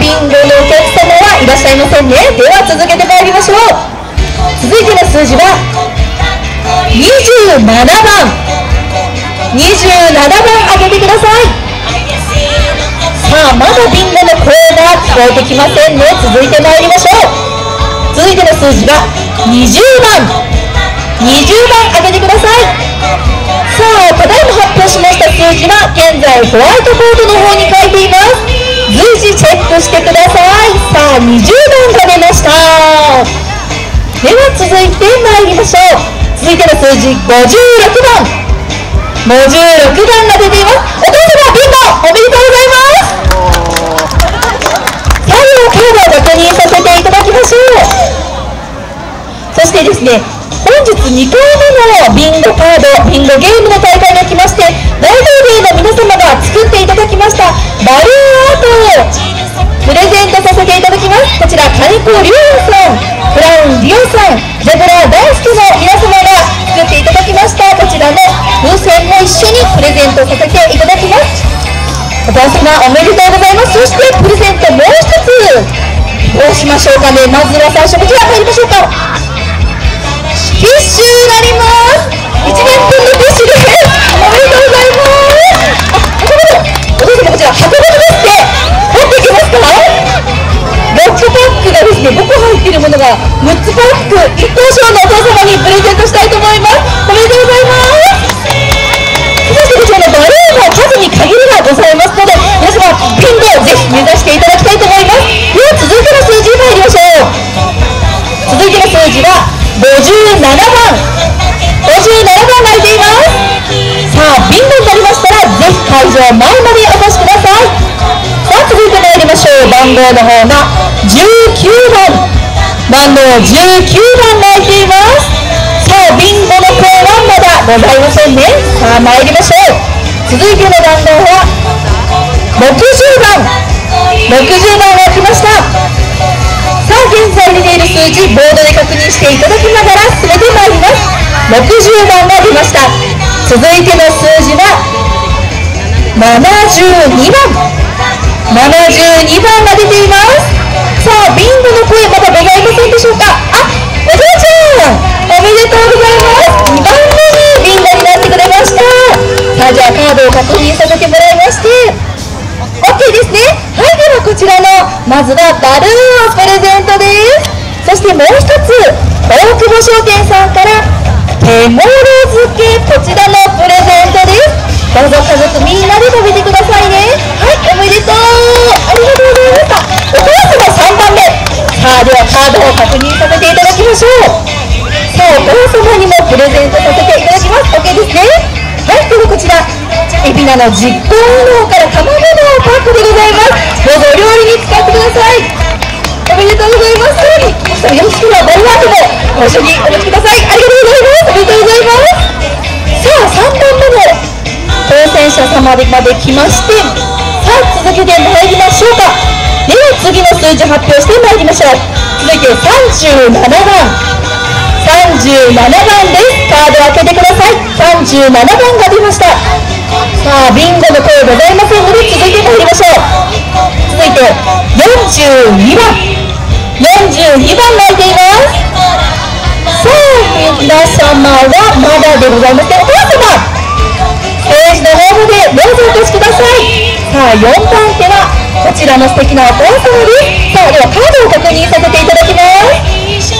ビンゴのお客様はいらっしゃいませんね。では続けてまいりましょう。続いての数字は27番。27番開けてください。さあまだビンゴの声が聞こえてきませんね。続いてまいりましょう。続いての数字が20番。20番開けてください。さあただいま発表しました数字は現在ホワイトボードの方に書いています。随時チェックしてください。さあ20番が出ました。では続いてまいりましょう。続いての数字56番。56番が出ています。お父様ビンゴおめでとうございます。カードを確認させていただきましょう。そしてですね本日2回目のビンゴカードビンゴゲームの大ら金子龍さんブラウンリオさんジャブラー大好きの皆様が作っていただきましたこちらの風船も一緒にプレゼントさせていただきます。お父様おめでとうございます。そしてプレゼントもう一つどうしましょうかねまずは最初こちら入りましょうかティッシュになります。1年分のティッシュです。おめでとうございます。あ、お父様こちら箱ごと入っているものが6つパック1等賞のお父様にプレゼントしたいと思います。おめでとうございます。そしてこちらのバルーンの数に限りがございますので皆様ピンをぜひ目指していただきたいと思います。では続いての数字参りましょう。続いての数字は57番。57番がいています。さあビンゴになりましたらぜひ会場前までお越しください。さあ続いて参りましょう。番号の方が19番。番号19番がいています。さあビンゴの声はまだ。ございませんね。さあ参りましょう。続いての番号は60番。60番が来ました。さあ現在出ている数字ボードで確認していただきながら進めてまいります。60番が出ました。続いての数字は72番。72番が出ています。さあビンゴの声まだございませんでしょうか？あお嬢ちゃんおめでとうございます。2番目にビンゴになってくれました。さあじゃあカードを確認させてもらいまして。OK ですね。はいではこちらのまずはバルーンをプレゼントです。そしてもう一つ大久保商店さんから手もろ漬けこちらのプレゼントです。どうぞ家族みんなで食べてくださいね。はいおめでとう。さあではカードを確認させていただきましょう。さあお母様にもプレゼントさせていただきます。OK ですね。はいではこちら海老名の実行の方から卵のパックでございます。どうぞお料理に使ってください。おめでとうございます。よろしくはバリワークもご一緒にお持ちください。ありがとうございます。おめでとうございます。さあ3番目の当選者様まで来ましてさあ続けてまいりましょうか。では次の数字発表してまいりましょう。続いて37番。37番です。カードを開けてください。37番が出ました。さあビンゴの声ございませんので続いてまいりましょう。続いて42番。42番が開いています。さあ皆様はまだでございません。お母様ステージの方までどうぞお越しください。さあ4番。ちらの素敵なお父様ですさあではカードを確認させていただきます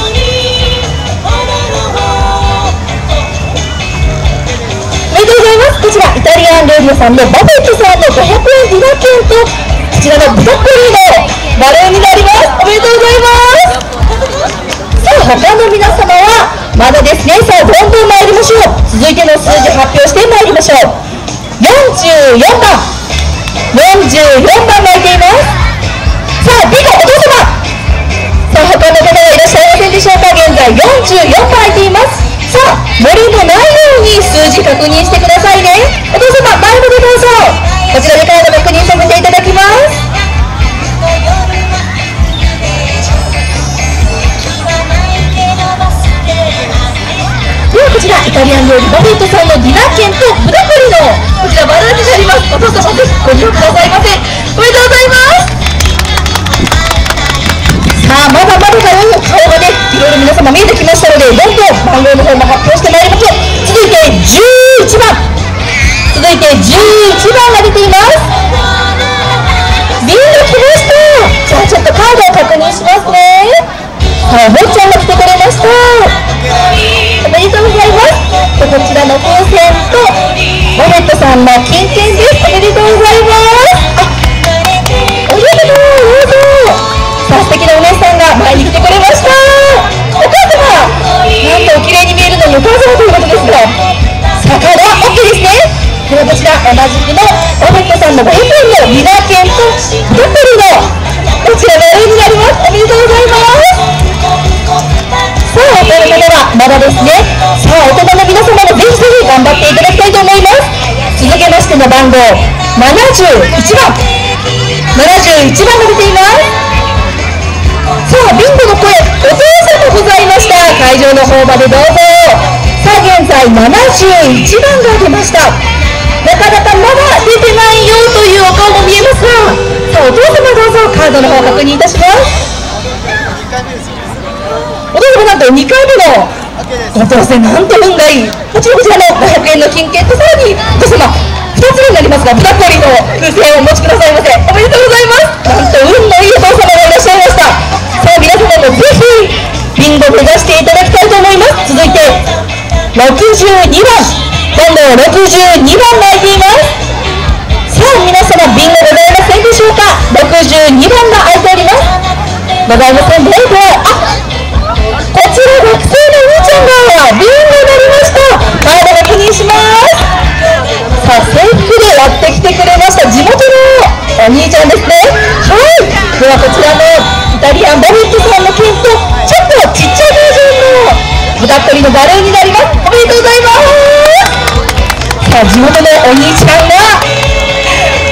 おめでとうございますこちらイタリアン料理屋さんのバベキさんの500円ディナ券とこちらのブロッコリーのバルーになりますおめでとうございますさあ他の皆様はまだですねさあどんどん参りましょう続いての数字発表してまいりましょう44番44番がいていますさあビゴお父様さあ他の方はいらっしゃいませんでしょうか現在44番空いています。さあ無理のないように数字確認してくださいね。お父様前までどうぞこちらでカード確認させていただきますではこちらイタリアン料理バゲットさんのディナー券とブロッコリーのちらバルーになりますお父様ぜひご利用くださいませおめでとうございますさあまだまだだよ顔がでいろいろ皆様見えてきましたのでどんどん番号の方も発表してまいりましょう続いて11番続いて11番が出ています。ビール来ましたじゃあちょっとカードを確認しますねはい、坊ちゃんが来てくれましたおめでとうございますこちらの風船とモレットさんの金券ですおめでとうございます。71番。71番が出ています。さあビンゴの声お父さんもございました。会場の方までどうぞ。さあ現在71番が出ました。なかなかまだ出てないよというお顔も見えますがさあお父様どうぞカードの方確認いたします。お父様なんと2回目のご当選なんと運がいい。もちろんこちらの500円の金券とさらにお父様2つ目になりますが豚こりの風船をお持ちくださいませおめでとうございます。なんと運のいいお父様がいらっしゃいましたさあ皆様もぜひビンゴ目指していただきたいと思います続いて62番今度は62番が空いていますさあ皆様ビンゴございませんでしょうか62番が空いておりますございませんでではバージョンのバルーンになりますおめでとうございますさあ地元のお兄ちゃんが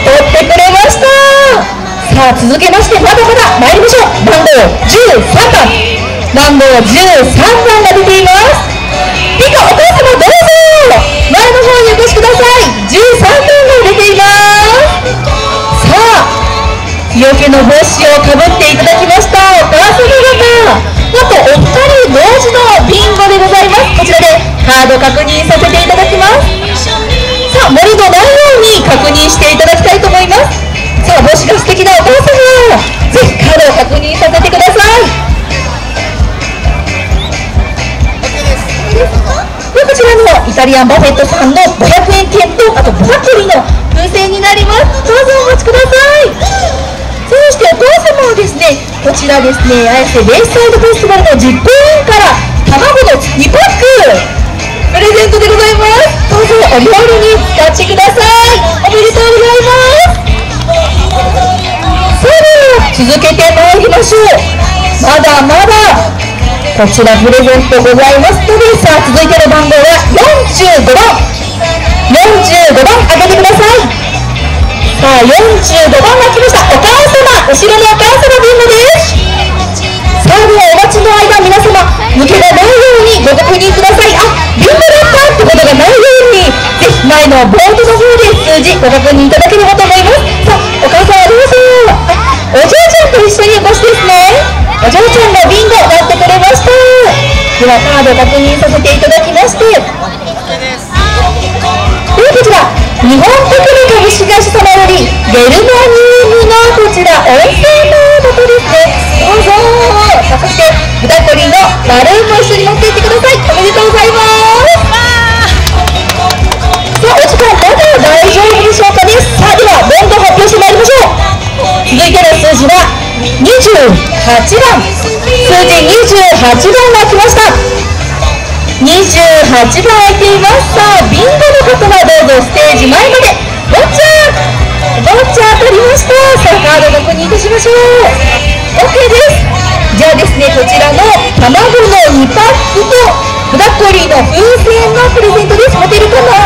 取ってくれました。さあ続けましてまだまだ参りましょう番号13番番号13番が出ていますピカお母様どうぞ前の方にお越しください13番が出ていますさあ日よけの帽子をかぶっていただきましカード確認させていただきます。さあ盛りのないように確認していただきたいと思います。さあ帽子が素敵なお父様。ぜひカードを確認させてください。でこちらのイタリアンバフェットさんの500円券とあとブラックリの風船になります。どうぞお待ちください。そしてお母様はですねこちらですね綾瀬レイサイドフェスティバルの実行委員から卵の2パック。プレゼントでございます。どうぞお料理に使ってくださいおめでとうございます。それでは続けてまいりましょう。まだまだこちらプレゼントございます。のでさあ続いての番号は45番45番開けてください。さあ45番が来ました。お母様後ろのお嬢ちゃんがビンゴやってくれました。ではカード確認させていただきまして。でこちら。日本テクニ株式会社様よりゲルマニウムのこちら温泉のことですね。どうぞ。そしてブタコリのバルーンも一緒に持っていってください。おめでとうございます。さあお時間まだ大丈夫でしょうかね。さあではどんどん発表してまいりましょう。続いての数字は28番。数字28番が来ました。28番空いていますさあビンゴの方はどうぞステージ前まで。ボッチャーボッチャ当たりました。さあカード確認いたしましょう。OK です。じゃあですねこちらの卵の2パックとブラッコリーの風船のプレゼントです。持てるかな？